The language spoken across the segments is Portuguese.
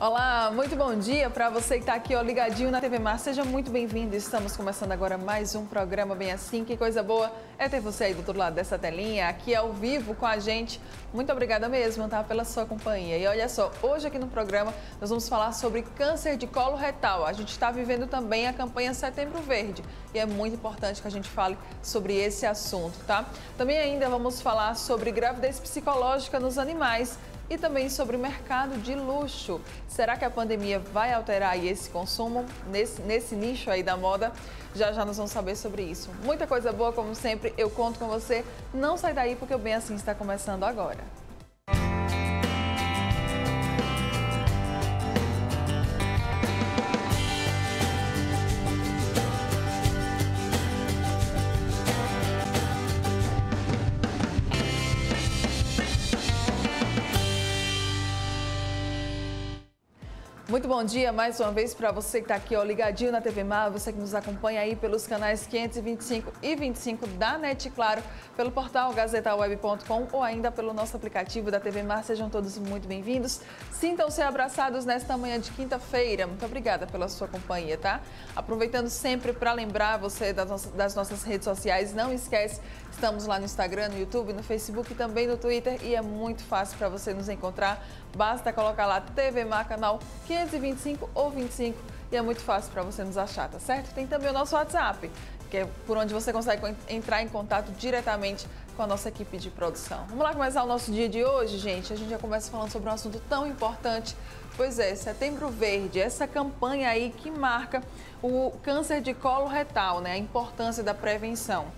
Olá, muito bom dia para você que está aqui ó, ligadinho na TV Mar. Seja muito bem-vindo. Estamos começando agora mais um programa bem assim. Que coisa boa é ter você aí do outro lado dessa telinha, aqui ao vivo com a gente. Muito obrigada mesmo, tá, pela sua companhia. E olha só, hoje aqui no programa nós vamos falar sobre câncer de colo retal. A gente está vivendo também a campanha Setembro Verde e é muito importante que a gente fale sobre esse assunto, tá? Também ainda vamos falar sobre gravidez psicológica nos animais e também sobre o mercado de luxo. Será que a pandemia vai alterar esse consumo nesse, nesse nicho aí da moda? Já já nós vamos saber sobre isso. Muita coisa boa, como sempre, eu conto com você. Não sai daí porque o Bem Assim está começando agora. Muito bom dia mais uma vez para você que está aqui ó, ligadinho na TV Mar, você que nos acompanha aí pelos canais 525 e 25 da NET Claro, pelo portal gazetaweb.com ou ainda pelo nosso aplicativo da TV Mar. Sejam todos muito bem-vindos. Sintam-se abraçados nesta manhã de quinta-feira. Muito obrigada pela sua companhia, tá? Aproveitando sempre para lembrar você das nossas, redes sociais, não esquece Estamos lá no Instagram, no YouTube, no Facebook e também no Twitter e é muito fácil para você nos encontrar. Basta colocar lá TV Mar canal 525 ou 25 e é muito fácil para você nos achar, tá certo? Tem também o nosso WhatsApp, que é por onde você consegue entrar em contato diretamente com a nossa equipe de produção. Vamos lá começar o nosso dia de hoje, gente. A gente já começa falando sobre um assunto tão importante. Pois é, Setembro Verde, essa campanha aí que marca o câncer de colo retal, né? A importância da prevenção.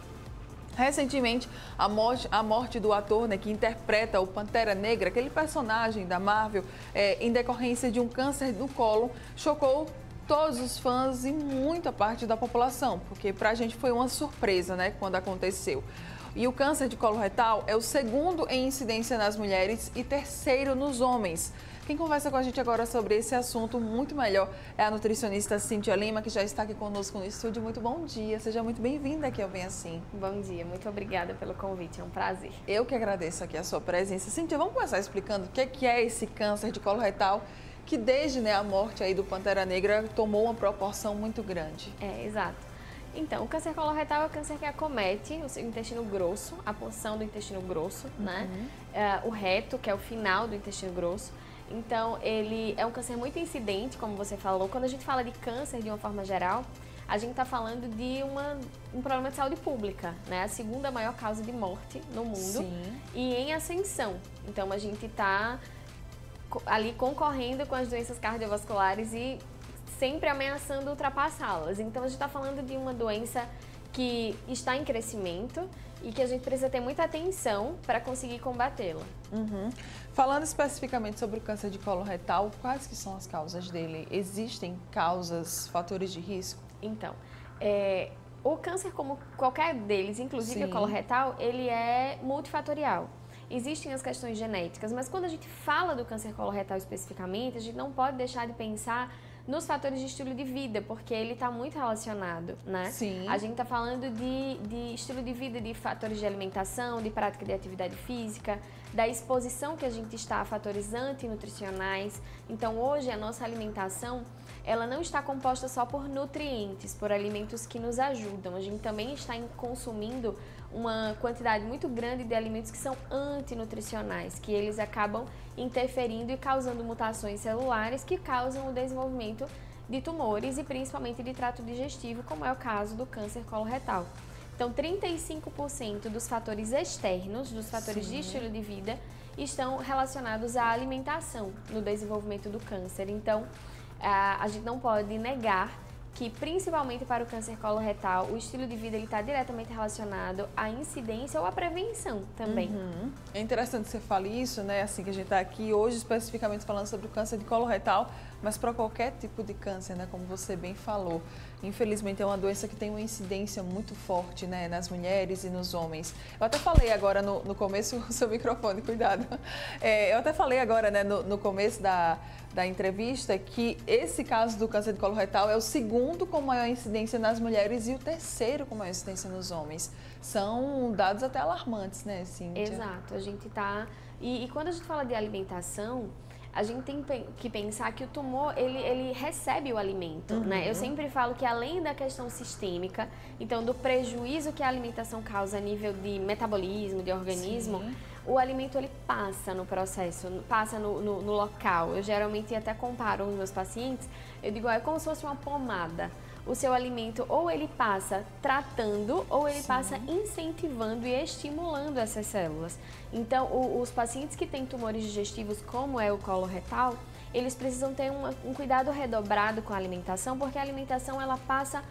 Recentemente, a morte, a morte do ator né, que interpreta o Pantera Negra, aquele personagem da Marvel, é, em decorrência de um câncer do colo, chocou todos os fãs e muita parte da população, porque para a gente foi uma surpresa né, quando aconteceu. E o câncer de colo retal é o segundo em incidência nas mulheres e terceiro nos homens. Quem conversa com a gente agora sobre esse assunto muito melhor é a nutricionista Cintia Lima, que já está aqui conosco no estúdio. Muito bom dia, seja muito bem-vinda aqui ao Bem Assim. Bom dia, muito obrigada pelo convite, é um prazer. Eu que agradeço aqui a sua presença. Cintia, vamos começar explicando o que é esse câncer de colo retal que desde né, a morte aí do Pantera Negra tomou uma proporção muito grande. É, exato. Então, o câncer coloretal é o câncer que acomete o intestino grosso, a porção do intestino grosso, né? uhum. né? Uh, o reto, que é o final do intestino grosso. Então, ele é um câncer muito incidente, como você falou. Quando a gente fala de câncer de uma forma geral, a gente está falando de uma, um problema de saúde pública, né? A segunda maior causa de morte no mundo Sim. e em ascensão. Então, a gente está ali concorrendo com as doenças cardiovasculares e sempre ameaçando ultrapassá-las. Então, a gente está falando de uma doença que está em crescimento e que a gente precisa ter muita atenção para conseguir combatê-la. Uhum. Falando especificamente sobre o câncer de colo retal, quais que são as causas dele? Existem causas, fatores de risco? Então, é, o câncer, como qualquer deles, inclusive Sim. o colo retal, ele é multifatorial. Existem as questões genéticas, mas quando a gente fala do câncer coloretal especificamente, a gente não pode deixar de pensar nos fatores de estilo de vida, porque ele está muito relacionado, né? Sim. A gente está falando de, de estilo de vida, de fatores de alimentação, de prática de atividade física, da exposição que a gente está a fatores antinutricionais. Então, hoje, a nossa alimentação ela não está composta só por nutrientes, por alimentos que nos ajudam. A gente também está consumindo uma quantidade muito grande de alimentos que são antinutricionais, que eles acabam interferindo e causando mutações celulares que causam o desenvolvimento de tumores e principalmente de trato digestivo, como é o caso do câncer coloretal. Então, 35% dos fatores externos, dos fatores Sim. de estilo de vida, estão relacionados à alimentação no desenvolvimento do câncer. Então, a gente não pode negar que principalmente para o câncer coloretal, o estilo de vida está diretamente relacionado à incidência ou à prevenção também. Uhum. É interessante você fale isso, né? Assim que a gente está aqui hoje especificamente falando sobre o câncer de coloretal, mas para qualquer tipo de câncer, né? Como você bem falou. Infelizmente é uma doença que tem uma incidência muito forte, né? Nas mulheres e nos homens. Eu até falei agora no, no começo, seu microfone, cuidado. É, eu até falei agora, né? no, no começo da da entrevista que esse caso do câncer de colo retal é o segundo com maior incidência nas mulheres e o terceiro com maior incidência nos homens. São dados até alarmantes, né, Cíntia? Exato. A gente tá. E, e quando a gente fala de alimentação, a gente tem que pensar que o tumor ele, ele recebe o alimento, uhum. né? Eu sempre falo que além da questão sistêmica, então do prejuízo que a alimentação causa a nível de metabolismo, de organismo, Sim. o alimento ele passa no processo, passa no, no, no local. Eu geralmente até comparo os meus pacientes, eu digo, é como se fosse uma pomada o seu alimento ou ele passa tratando ou ele Sim. passa incentivando e estimulando essas células. Então, o, os pacientes que têm tumores digestivos, como é o coloretal, eles precisam ter um, um cuidado redobrado com a alimentação, porque a alimentação ela passa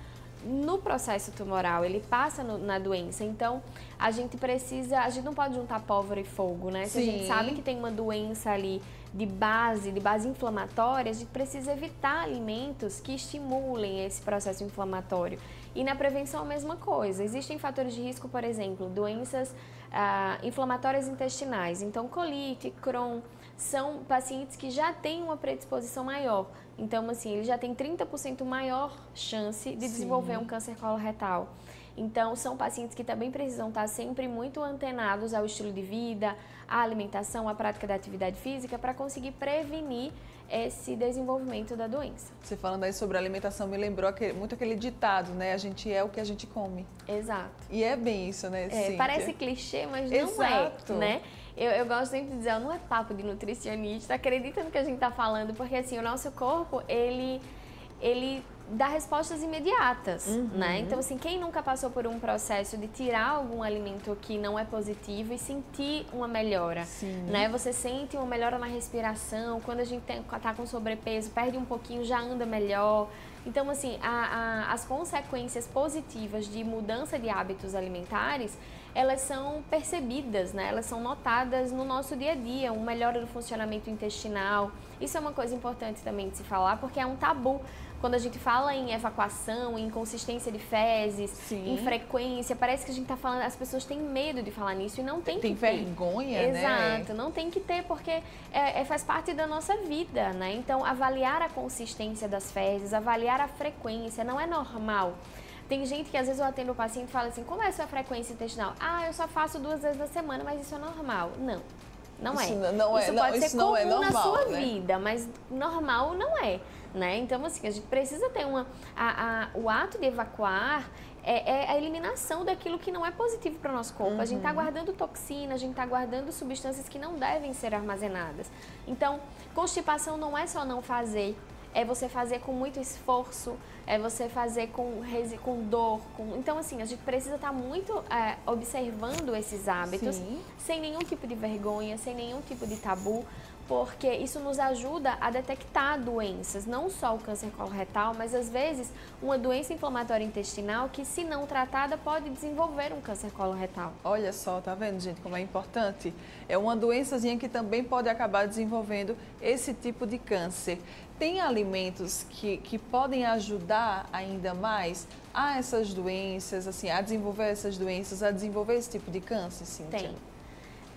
no processo tumoral, ele passa no, na doença. Então, a gente precisa, a gente não pode juntar pólvora e fogo, né? Se a gente sabe que tem uma doença ali de base, de base inflamatória, a gente precisa evitar alimentos que estimulem esse processo inflamatório. E na prevenção a mesma coisa. Existem fatores de risco, por exemplo, doenças ah, inflamatórias intestinais. Então, colite, Crohn, são pacientes que já têm uma predisposição maior. Então, assim, ele já tem 30% maior chance de desenvolver Sim. um câncer coloretal. Então, são pacientes que também precisam estar sempre muito antenados ao estilo de vida, à alimentação, à prática da atividade física, para conseguir prevenir esse desenvolvimento da doença. Você falando aí sobre alimentação me lembrou aquele, muito aquele ditado, né? A gente é o que a gente come. Exato. E é bem isso, né? É, parece clichê, mas não é, Exato. é, né? Eu, eu gosto sempre de dizer, não é papo de nutricionista, acredita no que a gente está falando, porque assim, o nosso corpo, ele, ele dá respostas imediatas, uhum. né? Então, assim, quem nunca passou por um processo de tirar algum alimento que não é positivo e sentir uma melhora, Sim. né? Você sente uma melhora na respiração, quando a gente está com sobrepeso, perde um pouquinho, já anda melhor. Então, assim, a, a, as consequências positivas de mudança de hábitos alimentares, elas são percebidas, né? Elas são notadas no nosso dia a dia, uma melhora do funcionamento intestinal. Isso é uma coisa importante também de se falar, porque é um tabu quando a gente fala em evacuação, em consistência de fezes, Sim. em frequência, parece que a gente está falando, as pessoas têm medo de falar nisso e não tem, tem que ter. Tem vergonha, né? Exato, não tem que ter porque é, é, faz parte da nossa vida, né? Então, avaliar a consistência das fezes, avaliar a frequência, não é normal. Tem gente que às vezes eu atendo o paciente e fala assim, como é a sua frequência intestinal? Ah, eu só faço duas vezes na semana, mas isso é normal. Não, não isso é. Não, é, isso não, pode isso ser comum é normal, na sua né? vida, mas normal não é né? Então, assim, a gente precisa ter uma... A, a, o ato de evacuar é, é, a eliminação daquilo que não é positivo para o nosso corpo. Uhum. A gente está uhum. guardando toxina, a gente está guardando substâncias que não devem ser armazenadas. Então, constipação não é só não fazer, é você fazer com muito esforço, é você fazer com, com dor. Com... Então, assim, a gente precisa estar tá muito é, observando esses hábitos, Sim. sem nenhum tipo de vergonha, sem nenhum tipo de tabu, porque isso nos ajuda a detectar doenças, não só o câncer coloretal, mas às vezes uma doença inflamatória intestinal que, se não tratada, pode desenvolver um câncer coloretal. Olha só, tá vendo, gente, como é importante? É uma doençazinha que também pode acabar desenvolvendo esse tipo de câncer. Tem alimentos que, que podem ajudar ainda mais a essas doenças, assim, a desenvolver essas doenças, a desenvolver esse tipo de câncer, sim? Tem.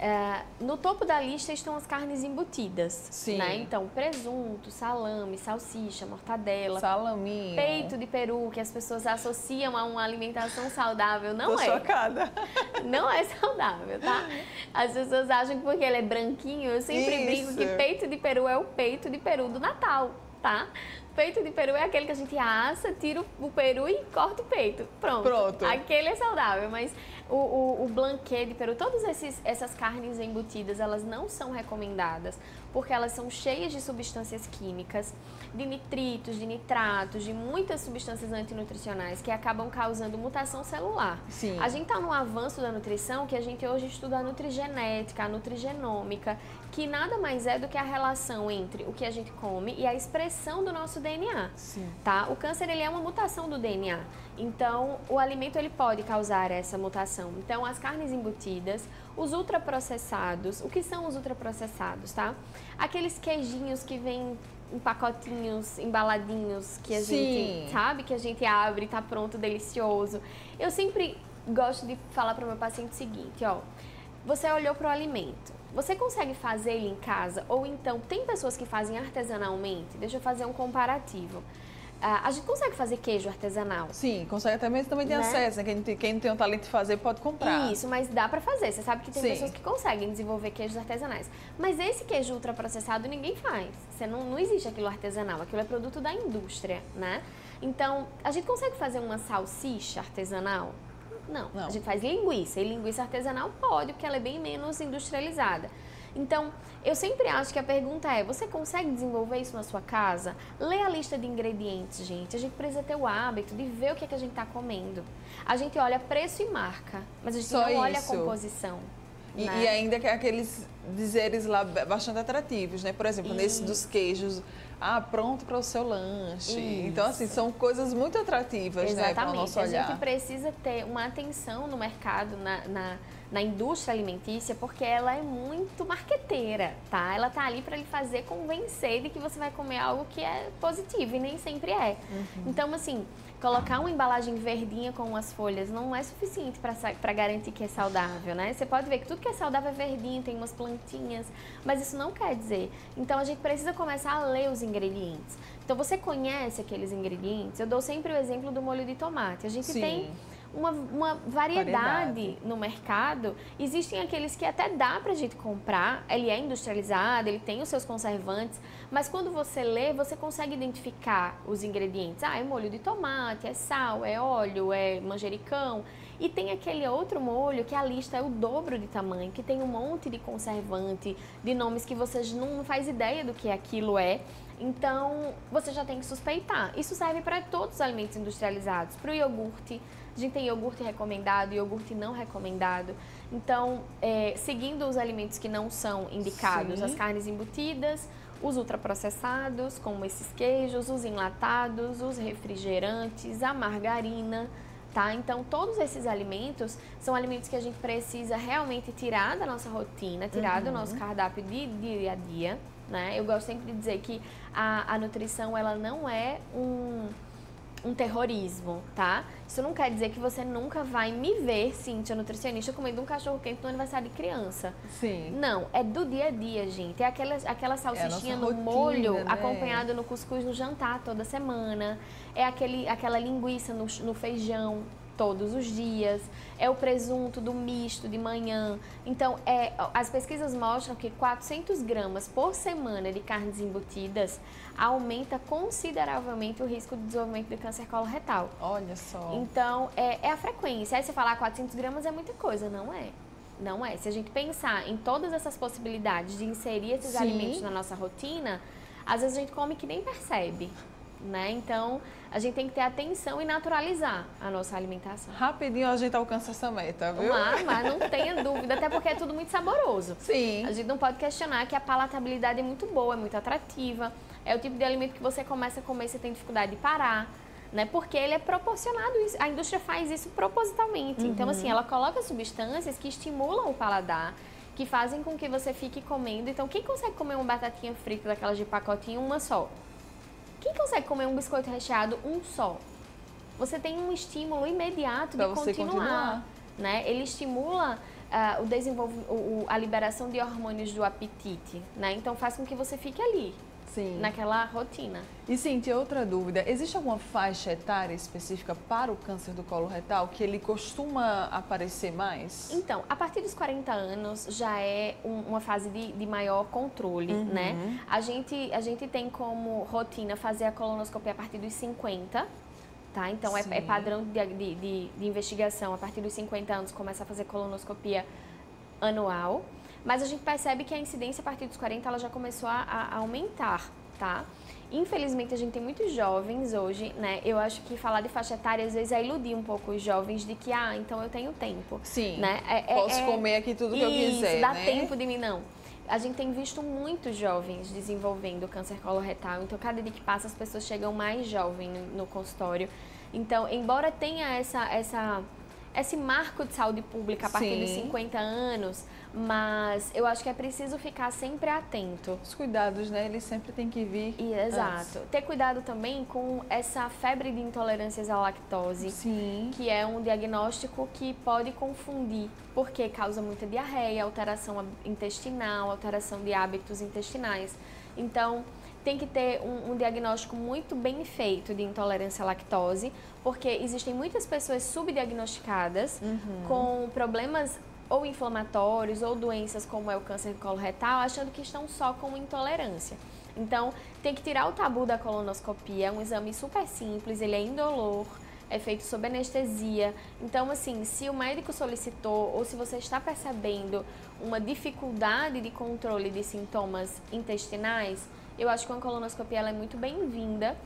É, no topo da lista estão as carnes embutidas. Sim. Né? Então, presunto, salame, salsicha, mortadela. Salaminho. Peito de peru, que as pessoas associam a uma alimentação saudável. Não Tô é. chocada. Não é saudável, tá? As pessoas acham que porque ele é branquinho, eu sempre Isso. brinco que peito de peru é o peito de peru do Natal, tá? Peito de peru é aquele que a gente assa, tira o peru e corta o peito. Pronto. Pronto. Aquele é saudável, mas o, o, o blanquê de peru, todas esses, essas carnes embutidas, elas não são recomendadas porque elas são cheias de substâncias químicas, de nitritos, de nitratos, de muitas substâncias antinutricionais que acabam causando mutação celular. Sim. A gente está num avanço da nutrição que a gente hoje estuda a nutrigenética, a nutrigenômica, que nada mais é do que a relação entre o que a gente come e a expressão do nosso DNA. Sim. Tá? O câncer ele é uma mutação do DNA. Então, o alimento ele pode causar essa mutação. Então, as carnes embutidas, os ultraprocessados, o que são os ultraprocessados, tá? Aqueles queijinhos que vêm em pacotinhos embaladinhos que a Sim. gente sabe que a gente abre, tá pronto, delicioso. Eu sempre gosto de falar para o meu paciente o seguinte, ó, você olhou para o alimento, você consegue fazer ele em casa? Ou então, tem pessoas que fazem artesanalmente? Deixa eu fazer um comparativo. a gente consegue fazer queijo artesanal. Sim, consegue até mesmo também tem né? acesso, né? Quem, quem não tem o talento de fazer pode comprar. Isso, mas dá para fazer. Você sabe que tem Sim. pessoas que conseguem desenvolver queijos artesanais. Mas esse queijo ultraprocessado ninguém faz. Você não, não existe aquilo artesanal, aquilo é produto da indústria, né? Então, a gente consegue fazer uma salsicha artesanal? Não. não. A gente faz linguiça. E linguiça artesanal pode, porque ela é bem menos industrializada. Então, eu sempre acho que a pergunta é: você consegue desenvolver isso na sua casa? Lê a lista de ingredientes, gente. A gente precisa ter o hábito de ver o que, é que a gente está comendo. A gente olha preço e marca, mas a gente Só não olha a composição. E, né? e, ainda que aqueles dizeres lá bastante atrativos, né? Por exemplo, nesse dos queijos, ah, pronto para o seu lanche. Isso. Então, assim, são coisas muito atrativas, Exatamente. né? Para o nosso olhar. A gente precisa ter uma atenção no mercado, na, na na indústria alimentícia porque ela é muito marqueteira, tá? Ela tá ali para lhe fazer convencer de que você vai comer algo que é positivo e nem sempre é. Uhum. Então, assim, colocar uma embalagem verdinha com umas folhas não é suficiente para garantir que é saudável, né? Você pode ver que tudo que é saudável é verdinho, tem umas plantinhas, mas isso não quer dizer. Então, a gente precisa começar a ler os ingredientes. Então, você conhece aqueles ingredientes? Eu dou sempre o exemplo do molho de tomate. A gente Sim. tem uma, uma variedade, variedade, no mercado. Existem aqueles que até dá para a gente comprar, ele é industrializado, ele tem os seus conservantes, mas quando você lê, você consegue identificar os ingredientes. Ah, é molho de tomate, é sal, é óleo, é manjericão. E tem aquele outro molho que a lista é o dobro de tamanho, que tem um monte de conservante, de nomes que vocês não faz ideia do que aquilo é. Então, você já tem que suspeitar. Isso serve para todos os alimentos industrializados, para o iogurte, a gente tem iogurte recomendado, iogurte não recomendado. Então, é, seguindo os alimentos que não são indicados, Sim. as carnes embutidas, os ultraprocessados, como esses queijos, os enlatados, os refrigerantes, a margarina, tá? Então, todos esses alimentos são alimentos que a gente precisa realmente tirar da nossa rotina, tirar uhum. do nosso cardápio de dia a dia, né? Eu gosto sempre de dizer que a, a nutrição, ela não é um um terrorismo, tá? Isso não quer dizer que você nunca vai me ver, Cíntia, nutricionista, comendo um cachorro quente no aniversário de criança. Sim. Não, é do dia a dia, gente. É aquela, aquela salsichinha é no rotina, molho, né? acompanhado no cuscuz no jantar toda semana. É aquele, aquela linguiça no, no feijão todos os dias, é o presunto do misto de manhã. Então, é, as pesquisas mostram que 400 gramas por semana de carnes embutidas aumenta consideravelmente o risco de desenvolvimento de câncer coloretal. Olha só. Então, é, é a frequência. Aí você falar 400 gramas é muita coisa, não é? Não é. Se a gente pensar em todas essas possibilidades de inserir esses Sim. alimentos na nossa rotina, às vezes a gente come que nem percebe né? Então, a gente tem que ter atenção e naturalizar a nossa alimentação. Rapidinho a gente alcança essa meta, viu? Mas, mas não tenha dúvida, até porque é tudo muito saboroso. Sim. A gente não pode questionar que a palatabilidade é muito boa, é muito atrativa. É o tipo de alimento que você começa a comer e você tem dificuldade de parar. Né? Porque ele é proporcionado. A indústria faz isso propositalmente. Então, uhum. Então, assim, ela coloca substâncias que estimulam o paladar, que fazem com que você fique comendo. Então, quem consegue comer uma batatinha frita daquelas de pacotinho, uma só? Quem consegue comer um biscoito recheado um só? Você tem um estímulo imediato pra de continuar, continuar, né? Ele estimula uh, o desenvolvimento, a liberação de hormônios do apetite, né? Então faz com que você fique ali, Sim. naquela rotina. E Cintia, outra dúvida, existe alguma faixa etária específica para o câncer do colo retal que ele costuma aparecer mais? Então, a partir dos 40 anos já é um, uma fase de, de maior controle, uhum. né? A gente, a gente tem como rotina fazer a colonoscopia a partir dos 50, tá? Então, é, é, padrão de, de, de, de investigação. A partir dos 50 anos começa a fazer colonoscopia anual. Mas a gente percebe que a incidência a partir dos 40 ela já começou a, a aumentar, tá? Infelizmente, a gente tem muitos jovens hoje, né? Eu acho que falar de faixa etária às vezes é iludir um pouco os jovens de que, ah, então eu tenho tempo. Sim. Né? É, é, Posso é, comer aqui tudo que isso, eu quiser. dá né? tempo de mim, não. A gente tem visto muitos jovens desenvolvendo câncer coloretal. Então, cada dia que passa, as pessoas chegam mais jovens no, no consultório. Então, embora tenha essa, essa esse marco de saúde pública a partir Sim. dos 50 anos, Mas eu acho que é preciso ficar sempre atento. Os cuidados, né? Eles sempre têm que vir. E, exato. Antes. Ter cuidado também com essa febre de intolerâncias à lactose. Sim. Que é um diagnóstico que pode confundir, porque causa muita diarreia, alteração intestinal, alteração de hábitos intestinais. Então, tem que ter um, um, diagnóstico muito bem feito de intolerância à lactose, porque existem muitas pessoas subdiagnosticadas uhum. com problemas ou inflamatórios ou doenças como é o câncer coloretal, achando que estão só com intolerância. Então, tem que tirar o tabu da colonoscopia, é um exame super simples, ele é indolor, é feito sob anestesia. Então, assim, se o médico solicitou ou se você está percebendo uma dificuldade de controle de sintomas intestinais, eu acho que uma colonoscopia ela é muito bem-vinda,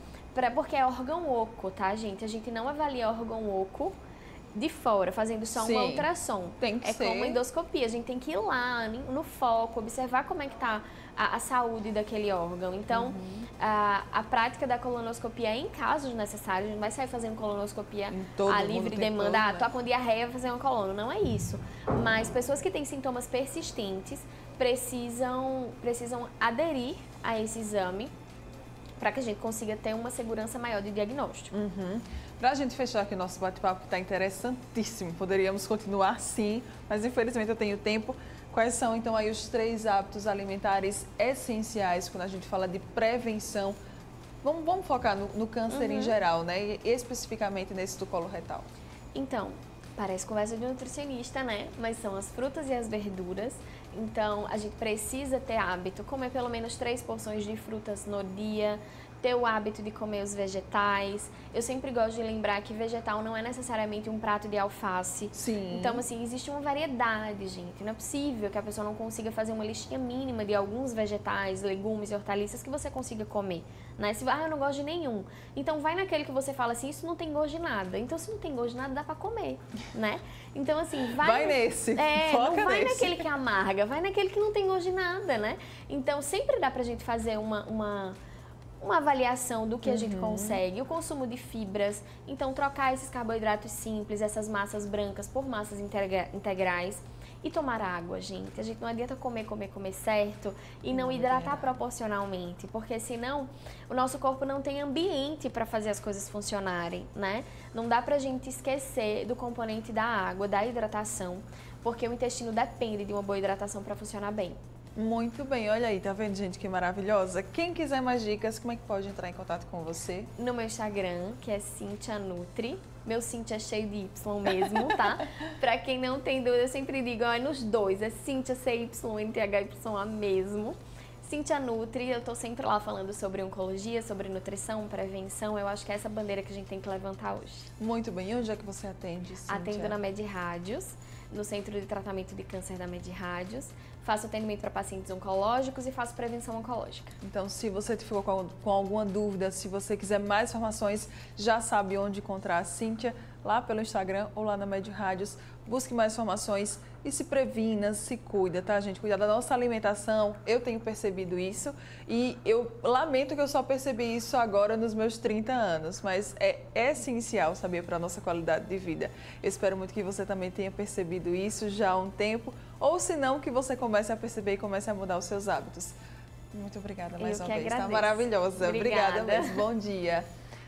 porque é órgão oco, tá, gente? A gente não avalia órgão oco de fora, fazendo só Sim, uma ultrassom. Tem que é ser. como endoscopia, a gente tem que ir lá no foco, observar como é que está a, a, saúde daquele órgão. Então, uhum. a, a prática da colonoscopia em casos necessários, a gente não vai sair fazendo colonoscopia a livre demanda, ah, tô com diarreia, vou fazer uma colono, não é isso. Mas pessoas que têm sintomas persistentes precisam, precisam aderir a esse exame para que a gente consiga ter uma segurança maior de diagnóstico. Uhum. Para a gente fechar aqui o nosso bate-papo, que está interessantíssimo, poderíamos continuar sim, mas infelizmente eu tenho tempo. Quais são então aí os três hábitos alimentares essenciais quando a gente fala de prevenção? Vamos, vamos focar no, no câncer uhum. em geral, né? E especificamente nesse do colo retal. Então, parece conversa de nutricionista, né? Mas são as frutas e as verduras. Então, a gente precisa ter hábito, comer pelo menos três porções de frutas no dia, ter o hábito de comer os vegetais. Eu sempre gosto de lembrar que vegetal não é necessariamente um prato de alface. Sim. Então, assim, existe uma variedade, gente. Não é possível que a pessoa não consiga fazer uma listinha mínima de alguns vegetais, legumes e hortaliças que você consiga comer. Né? Se, ah, eu não gosto de nenhum. Então, vai naquele que você fala assim, isso não tem gosto de nada. Então, se não tem gosto de nada, dá pra comer, né? Então, assim, vai... Vai nesse, É, Foca não vai nesse. naquele que amarga, vai naquele que não tem gosto de nada, né? Então, sempre dá pra gente fazer uma... uma uma avaliação do que a gente uhum. consegue, o consumo de fibras, então trocar esses carboidratos simples, essas massas brancas por massas integra integrais e tomar água, gente. A gente não adianta comer, comer, comer certo e não, não hidratar é. proporcionalmente, porque senão o nosso corpo não tem ambiente para fazer as coisas funcionarem, né? Não dá pra gente esquecer do componente da água, da hidratação, porque o intestino depende de uma boa hidratação para funcionar bem. Muito bem, olha aí, tá vendo, gente, que maravilhosa? Quem quiser mais dicas, como é que pode entrar em contato com você? No meu Instagram, que é Cintia Nutri. Meu Cintia é cheio de Y mesmo, tá? pra quem não tem dúvida, eu sempre digo, é nos dois, é Cintia C-Y-N-T-H-Y-A mesmo. Cintia Nutri, eu tô sempre lá falando sobre oncologia, sobre nutrição, prevenção. Eu acho que é essa bandeira que a gente tem que levantar hoje. Muito bem. E onde é que você atende, Cintia? Atendo na Med Rádios, no Centro de Tratamento de Câncer da Med Rádios faço atendimento para pacientes oncológicos e faço prevenção oncológica. Então, se você ficou com, com alguma dúvida, se você quiser mais informações, já sabe onde encontrar a Cíntia, lá pelo Instagram ou lá na Med Rádios. Busque mais informações e se previna, se cuida, tá, gente? Cuidar da nossa alimentação. Eu tenho percebido isso e eu lamento que eu só percebi isso agora nos meus 30 anos, mas é essencial saber para a nossa qualidade de vida. Eu espero muito que você também tenha percebido isso já há um tempo ou se não, que você comece a perceber e comece a mudar os seus hábitos. Muito obrigada mais Eu uma vez. Está maravilhosa. Obrigada, obrigada mesmo. Bom dia.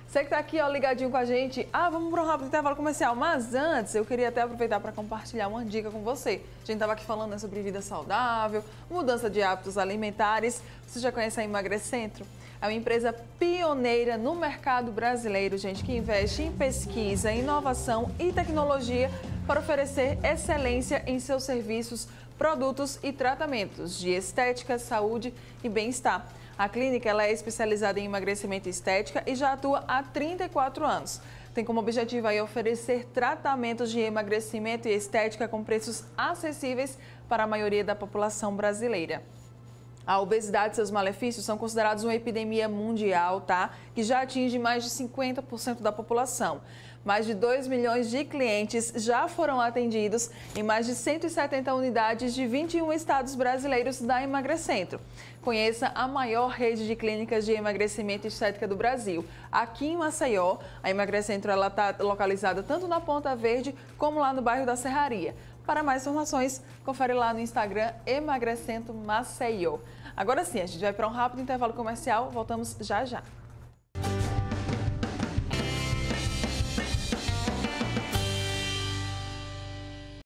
Você que está aqui ó, ligadinho com a gente, ah, vamos para um rápido intervalo comercial, mas antes eu queria até aproveitar para compartilhar uma dica com você. A gente estava aqui falando né, sobre vida saudável, mudança de hábitos alimentares. Você já conhece a Emagrecentro? É uma empresa pioneira no mercado brasileiro, gente, que investe em pesquisa, inovação e tecnologia para oferecer excelência em seus serviços, produtos e tratamentos de estética, saúde e bem-estar. A clínica ela é especializada em emagrecimento e estética e já atua há 34 anos. Tem como objetivo aí oferecer tratamentos de emagrecimento e estética com preços acessíveis para a maioria da população brasileira. A obesidade e seus malefícios são considerados uma epidemia mundial, tá? Que já atinge mais de 50% da população. Mais de 2 milhões de clientes já foram atendidos em mais de 170 unidades de 21 estados brasileiros da Emagrecentro. Conheça a maior rede de clínicas de emagrecimento estética do Brasil. Aqui em Maceió, a Emagrecentro está localizada tanto na Ponta Verde como lá no bairro da Serraria. Para mais informações, confere lá no Instagram Emagrecendo Maceió. Agora sim, a gente vai para um rápido intervalo comercial, voltamos já já.